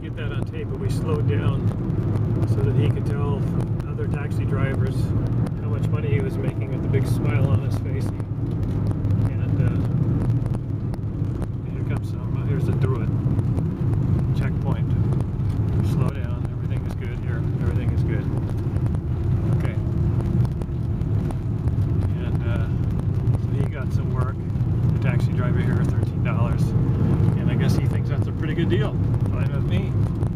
get that on tape, but we slowed down so that he could tell other taxi drivers how much money he was making with the big good deal. Fine with me.